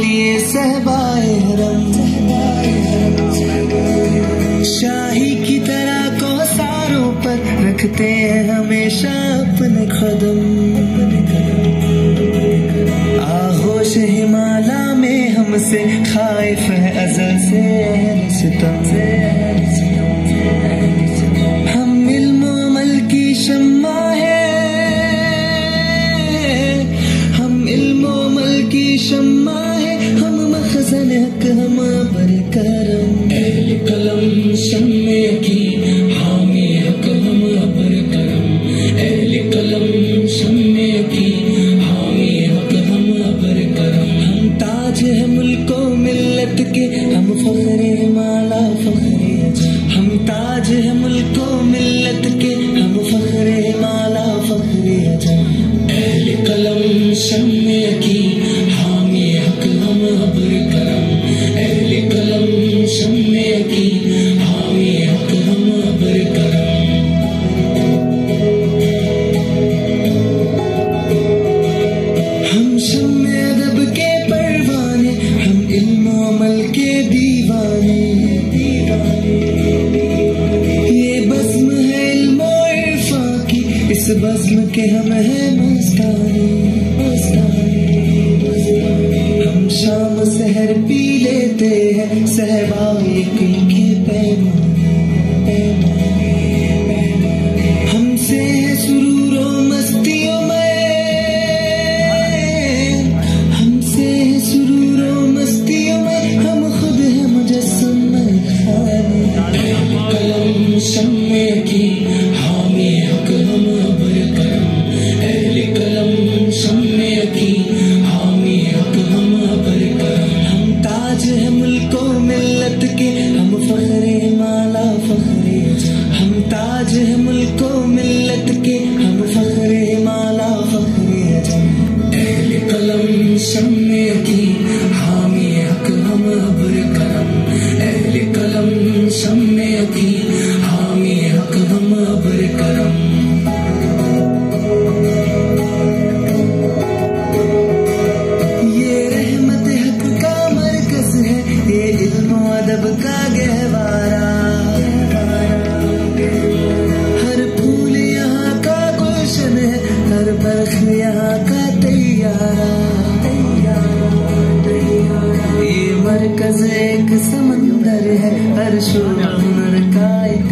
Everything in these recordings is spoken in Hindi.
लिए सहबाए हरम। शाही की तरह को सारों पर रखते हैं हमेशा अपने कदम। आहोश हिमालय में हमसे खाइफ है अजल से सितम से बज्म के हम हैं मस्तानी हम शाम शहर पी लेते हैं सहबाग के पैमाने हमसे है सुरूरों मस्तियों में, हमसे है सुरूरों मस्तियों में, हम खुद हैं मुजस्म खाने कलम शम्मे की हम अब कलम, अहल कलम सब हामी हक हम अब कलम ये रहमत हक का मरकज है, ये अदब का गहवारा। हर फूल यहाँ का गुलशन है, हर यहाँ का तैयारा। मरकज एक समंदर है हर शोर का एक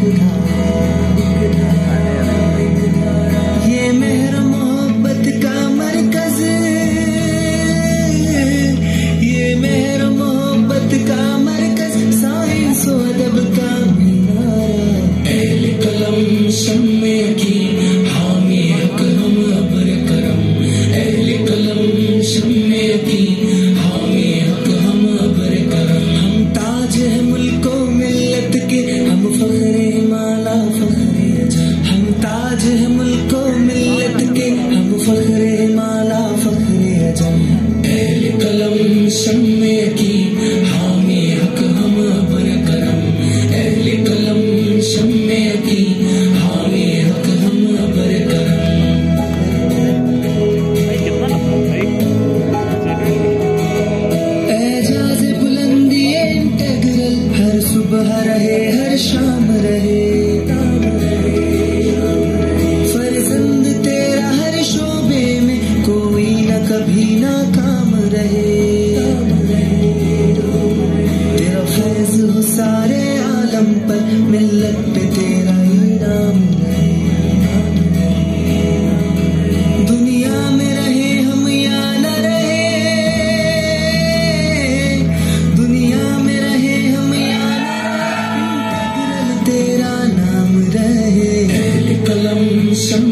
Proud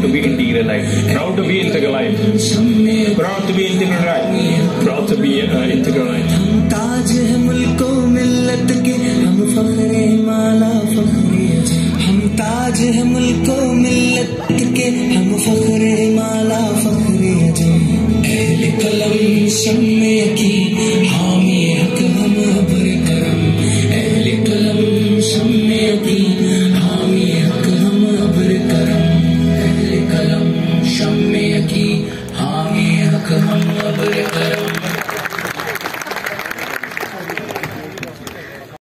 to be integralite. Proud to be integralite. life. Proud to be integralite. Proud to be uh, integralite. life. ताज है मुल्को मिल्लत के हम फखरे माला फखरे हम ताज है मुल्को मिल्लत के हम फखरे